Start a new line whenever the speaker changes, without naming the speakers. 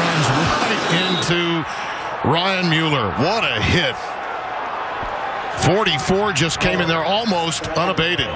Runs right into Ryan Mueller. What a hit. 44 just came in there almost unabated.